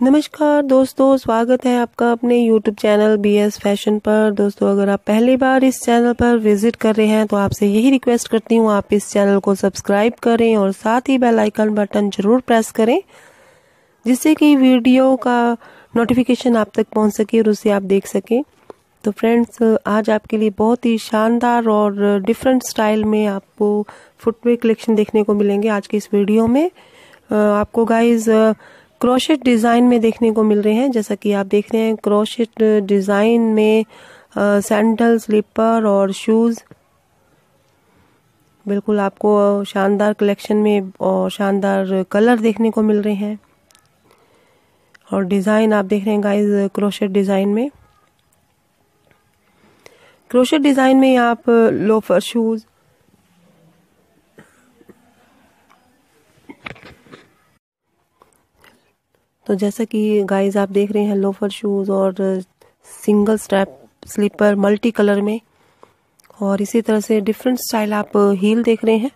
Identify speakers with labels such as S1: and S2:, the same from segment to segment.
S1: नमस्कार दोस्तों, स्वागत है आपका अपने YouTube channel B S fashion पर। दोस्तों, अगर आप पहली बार इस चैनल पर विज़िट कर रहे हैं तो आपसे यही रिक्वेस्ट करती हूँ, आप इस चैनल को सब्सक्राइब करें और साथ ही बेल आइकन बटन ज़रूर प्रेस करें, जिससे कि वीडियो का नोटिफिकेशन आप तक पहुँच सके और उसे आप देख सकें। तो फ्रेंड्स आज आपके लिए बहुत ही शानदार और डिफरेंट स्टाइल में आपको फुटवेयर कलेक्शन देखने को मिलेंगे आज की इस वीडियो में। आपको गाइज़ क्रोशेट डिज़ाइन में देखने को मिल रहे हैं, जैसा कि आप देख रहे हैं, क्रोशेट डिज़ाइन में सैंडल स्लीपर और शूज़ बिल्कुल आपको शानदार कलेक्शन में और शानदार कलर देखने को मिल रहे हैं। और डिज़ाइन आप देख रहे हैं गाइज़ क्रोशेट डिज़ाइन में। क्रोशेट डिज़ाइन में आप लोफर शूज़ तो जैसा कि गाइस आप देख रहे हैं लोफर शूज़ और single step slipper multi colour में। और इसी तरह से डिफरेंट स्टाइल आप हील देख रहे हैं।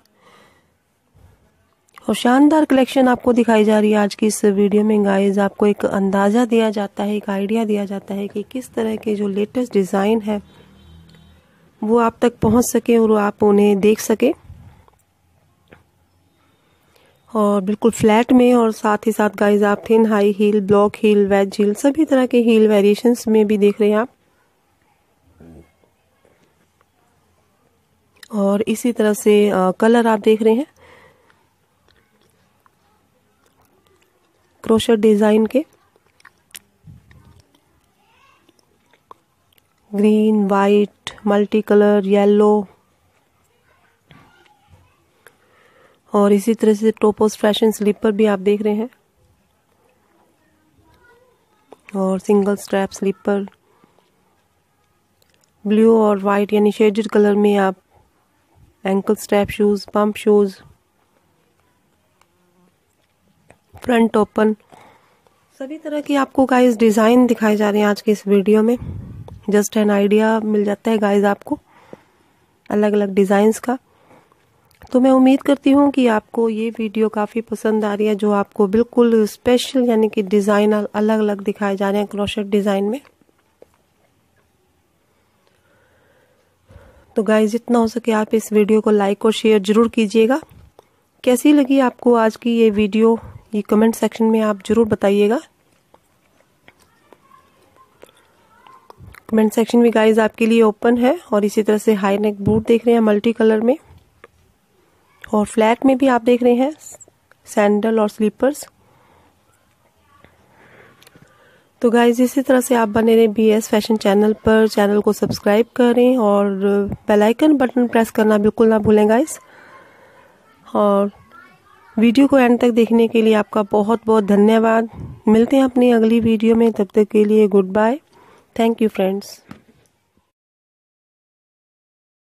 S1: और शानदार कलेक्शन आपको दिखाई जा रही है आज की इस वीडियो में। गाइस आपको एक अंदाज़ा दिया जाता है, एक आइडिया दिया जाता है कि किस तरह के जो लेटेस्ट डिज़ाइन है, वो आप तक पहुँच सके और आप उन्हें देख सके। और बिल्कुल फ्लैट में और साथ ही साथ गाइज़ आप thin high heel block heel wedge heel सभी तरह के हील वेरिएशंस में भी देख रहे हैं आप। और इसी तरह से आ, कलर आप देख रहे हैं। क्रोशर डिज़ाइन के। Green white multi colour yellow और इसी तरह से टोपोस फ़ैशन स्लीपर भी आप देख रहे हैं। और सिंगल स्ट्रैप स्लीपर ब्लू और वाइट यानी शेडेड कलर में आप ankle strap shoes pump shoes front open सभी तरह की आपको गाइस डिज़ाइन दिखाए जा रहे हैं आज के इस वीडियो में। जस्ट एन आइडिया मिल जाता है गाइस आपको। अलग अलग डिज़ाइन का। तो मैं उम्मीद करती हूँ कि आपको ये वीडियो काफ़ी पसंद आ रही है, जो आपको बिल्कुल स्पेशल यानी कि डिज़ाइन अलग अलग दिखाए जा रहे हैं क्रोशेट डिज़ाइन में। तो गाइस जितना हो सके आप इस वीडियो को लाइक और शेयर ज़रूर कीजिएगा। कैसी लगी आपको आज की ये वीडियो? ये कमेंट सेक्शन में आप ज़रूर बताइएगा। कमेंट सेक्शन भी गाइस आपके लिए ओपन है और इसी तरह से हाई नेक बूट देख रहे हैं मल्टी कलर में। और फ्लैट में भी आप देख रहे हैं, सैंडल और स्लीपर्स। तो गाइज़ इसी तरह से आप बने रहे बी एस फ़ैशन चैनल पर। चैनल को सब्सक्राइब करें और बेल आइकन बटन प्रेस करना बिल्कुल ना भूलें गाइज़ और वीडियो को एंड तक देखने के लिए आपका बहुत बहुत धन्यवाद। मिलते हैं अपनी अगली वीडियो में। तब तक के लिए goodbye thank you friends